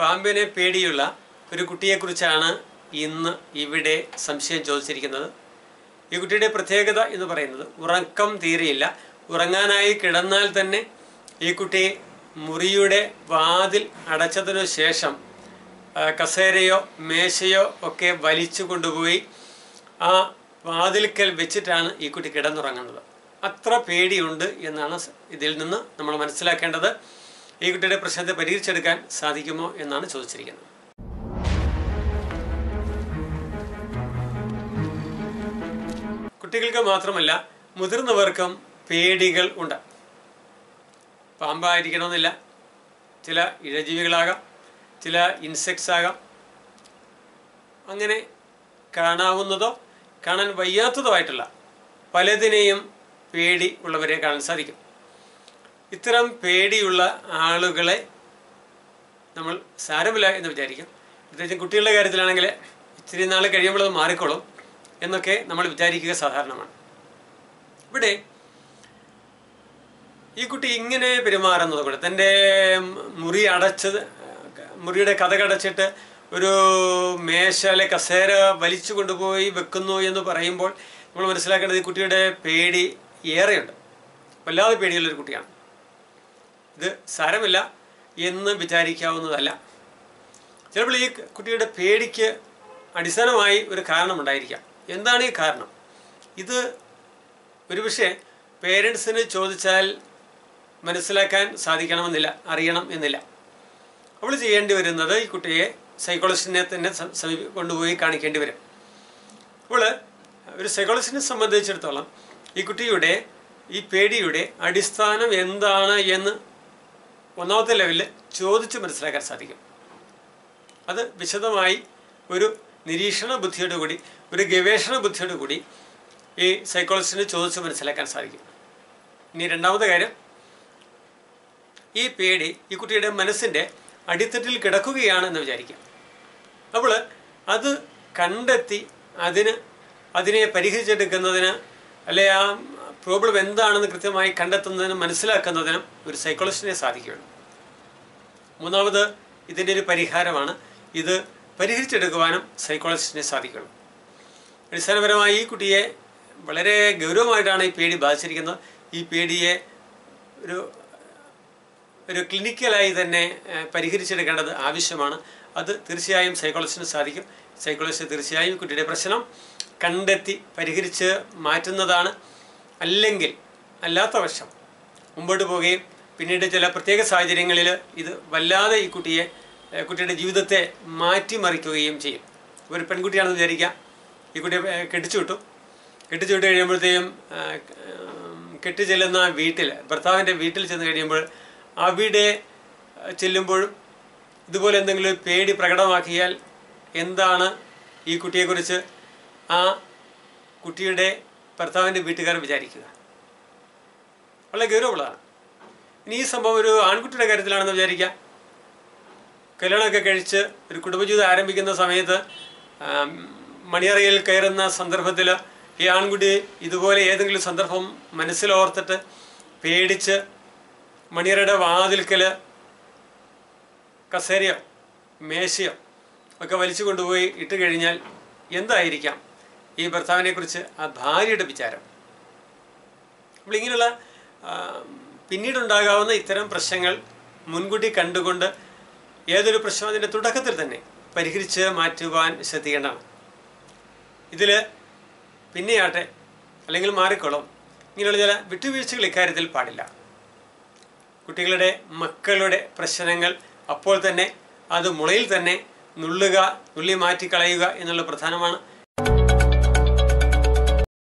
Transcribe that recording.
പാമ്പിനെ പേടിയുള്ള ഒരു കുട്ടിയെക്കുറിച്ചാണ് ഇന്ന് ഇവിടെ സംശയം ചോദിച്ചിരിക്കുന്നത്. ഈ കുട്ടിയുടെ പ്രത്യേകത എന്ന് പറയുന്നത് ഉറക്കം തീരെയില്ല. ഉറങ്ങാനായി കിടന്നാൽ തന്നെ ഈ കുട്ടി മുറിയുടെ വാതിൽ അടച്ചതിനു ശേഷം കസേരയോ മേശയോ ഒക്കെ വലിച്ചു കൊണ്ടുപോയി ആ വാതിൽക്കൽ വെച്ചിട്ടാണ് ഈ കുട്ടി കിടന്നുറങ്ങുന്നത്. അത്ര പേടിയുണ്ട് എന്നാണ് ഇതിൽ നിന്ന് നമ്മൾ മനസ്സിലാക്കേണ്ടത്. ഈ കുട്ടിയുടെ പ്രശ്നത്തെ പരിഹരിച്ചെടുക്കാൻ സാധിക്കുമോ എന്നാണ് ചോദിച്ചിരിക്കുന്നത്. കുട്ടികൾക്ക് മാത്രമല്ല മുതിർന്നവർക്കും പേടികൾ ഉണ്ട്. പാമ്പായിരിക്കണമെന്നില്ല. ചില ഇഴജീവികളാകാം ചില ഇൻസെക്ട്സ് ആകാം. അങ്ങനെ കാണാവുന്നതോ കാണാൻ വയ്യാത്തതോ ആയിട്ടുള്ള പലതിനെയും പേടി ഉള്ളവരെ കാണാൻ സാധിക്കും. ഇത്തരം പേടിയുള്ള ആളുകളെ നമ്മൾ സാരമില്ല എന്ന് വിചാരിക്കും. പ്രത്യേകിച്ചും കുട്ടികളുടെ കാര്യത്തിലാണെങ്കിൽ ഇത്തിരി നാൾ കഴിയുമ്പോൾ അത് മാറിക്കോളും എന്നൊക്കെ നമ്മൾ വിചാരിക്കുക സാധാരണമാണ്. ഇവിടെ ഈ കുട്ടി ഇങ്ങനെ പെരുമാറുന്നത് കൊണ്ട് തന്റെ മുറി അടച്ചത് മുറിയുടെ കഥകടച്ചിട്ട് ഒരു മേശയിലെ കസേര വലിച്ചു കൊണ്ടുപോയി വെക്കുന്നു എന്ന് പറയുമ്പോൾ നമ്മൾ മനസ്സിലാക്കേണ്ടത് ഈ കുട്ടിയുടെ പേടി ഏറെയുണ്ട്. വല്ലാതെ പേടിയുള്ളൊരു കുട്ടിയാണ്. ഇത് സാരമില്ല എന്ന് വിചാരിക്കാവുന്നതല്ല. ചിലപ്പോൾ ഈ കുട്ടിയുടെ പേടിക്ക് അടിസ്ഥാനമായി ഒരു കാരണമുണ്ടായിരിക്കാം. എന്താണ് ഈ കാരണം? ഇത് ഒരുപക്ഷെ പേരൻസിന് ചോദിച്ചാൽ മനസ്സിലാക്കാൻ സാധിക്കണമെന്നില്ല അറിയണം എന്നില്ല. അവൾ ചെയ്യേണ്ടി വരുന്നത് ഈ കുട്ടിയെ സൈക്കോളജിസ്റ്റിനെ തന്നെ സമീപ കൊണ്ടുപോയി കാണിക്കേണ്ടി വരും. അപ്പോൾ ഒരു സൈക്കോളജിസ്റ്റിനെ സംബന്ധിച്ചിടത്തോളം ഈ കുട്ടിയുടെ ഈ പേടിയുടെ അടിസ്ഥാനം എന്താണ് എന്ന് ഒന്നാമത്തെ ലെവലിൽ ചോദിച്ച് മനസ്സിലാക്കാൻ സാധിക്കും. അത് വിശദമായി ഒരു നിരീക്ഷണ ബുദ്ധിയോട് കൂടി ഒരു ഗവേഷണ ബുദ്ധിയോട് കൂടി ഈ സൈക്കോളജിസ്റ്റിനെ ചോദിച്ച് മനസ്സിലാക്കാൻ സാധിക്കും. ഇനി രണ്ടാമത്തെ കാര്യം ഈ പേടി ഈ കുട്ടിയുടെ മനസ്സിന്റെ അടിത്തട്ടിൽ കിടക്കുകയാണ് എന്ന് വിചാരിക്കുക. അപ്പോൾ അത് കണ്ടെത്തി അതിന് അതിനെ പരിഹരിച്ചെടുക്കുന്നതിന് അല്ലെ ആ പ്രോബ്ലം എന്താണെന്ന് കൃത്യമായി കണ്ടെത്തുന്നതിനും മനസ്സിലാക്കുന്നതിനും ഒരു സൈക്കോളജിസ്റ്റിനെ സാധിക്കുകയുള്ളൂ. മൂന്നാമത് ഇതിന്റെ ഒരു പരിഹാരമാണ്. ഇത് പരിഹരിച്ചെടുക്കുവാനും സൈക്കോളജിസ്റ്റിനെ സാധിക്കുള്ളൂ അടിസ്ഥാനപരമായി ഈ കുട്ടിയെ വളരെ ഗൗരവമായിട്ടാണ് ഈ പേടി ബാധിച്ചിരിക്കുന്നത്. ഈ പേടിയെ ഒരു ഒരു ക്ലിനിക്കലായി തന്നെ പരിഹരിച്ചെടുക്കേണ്ടത് ആവശ്യമാണ്. അത് തീർച്ചയായും സൈക്കോളജിസ്റ്റിന് സാധിക്കും. സൈക്കോളജിസ്റ്റ് തീർച്ചയായും കുട്ടിയുടെ പ്രശ്നം കണ്ടെത്തി പരിഹരിച്ച് മാറ്റുന്നതാണ്. അല്ലെങ്കിൽ അല്ലാത്ത പക്ഷം മുമ്പോട്ട് പോവുകയും പിന്നീട് ചില പ്രത്യേക സാഹചര്യങ്ങളിൽ ഇത് വല്ലാതെ ഈ കുട്ടിയെ കുട്ടിയുടെ ജീവിതത്തെ മാറ്റിമറിക്കുകയും ചെയ്യും. ഒരു പെൺകുട്ടിയാണെന്ന് വിചാരിക്കാം. ഈ കുട്ടിയെ കെട്ടിച്ചു വിട്ടു. കെട്ടിച്ചു വിട്ട് കഴിയുമ്പോഴത്തേക്കും കെട്ടി ചെല്ലുന്ന വീട്ടിൽ ഭർത്താവിന്റെ വീട്ടിൽ ചെന്ന് കഴിയുമ്പോൾ അവിടെ ചെല്ലുമ്പോഴും ഇതുപോലെ എന്തെങ്കിലും പേടി പ്രകടമാക്കിയാൽ എന്താണ് ഈ കുട്ടിയെക്കുറിച്ച് ആ കുട്ടിയുടെ ഭർത്താവിന്റെ വീട്ടുകാർ വിചാരിക്കുക? വളരെ ഗൗരവമുള്ളതാണ്. ഇനി ഈ സംഭവം ഒരു ആൺകുട്ടിയുടെ കാര്യത്തിലാണെന്ന് വിചാരിക്കാം. കല്യാണമൊക്കെ കഴിച്ച് ഒരു കുടുംബജീവിതം ആരംഭിക്കുന്ന സമയത്ത് മണിയറയിൽ കയറുന്ന സന്ദർഭത്തിൽ ഈ ആൺകുട്ടി ഇതുപോലെ ഏതെങ്കിലും സന്ദർഭം മനസ്സിലോർത്തിട്ട് പേടിച്ച് മണിയറയുടെ വാതിൽക്കൽ കസേരയോ മേശയോ ഒക്കെ വലിച്ചു കൊണ്ടുപോയി ഇട്ട് കഴിഞ്ഞാൽ എന്തായിരിക്കാം? ഈ ഭർത്താവിനെക്കുറിച്ച് ആ ഭാര്യയുടെ വിചാരം. അപ്പോൾ ഇങ്ങനെയുള്ള പിന്നീടുണ്ടാകാവുന്ന ഇത്തരം പ്രശ്നങ്ങൾ മുൻകൂട്ടി കണ്ടുകൊണ്ട് ഏതൊരു പ്രശ്നം അതിന്റെ തുടക്കത്തിൽ തന്നെ പരിഹരിച്ച് മാറ്റുവാൻ ശ്രദ്ധിക്കേണ്ടതാണ്. ഇതിൽ പിന്നെയാട്ടെ അല്ലെങ്കിൽ മാറിക്കോളും. ഇങ്ങനെയുള്ള ചില വിട്ടുവീഴ്ചകൾ ഇക്കാര്യത്തിൽ പാടില്ല. കുട്ടികളുടെ മക്കളുടെ പ്രശ്നങ്ങൾ അപ്പോൾ തന്നെ അത് മുളയിൽ തന്നെ നുള്ളുക നുള്ളി മാറ്റിക്കളയുക എന്നുള്ള പ്രധാനമാണ്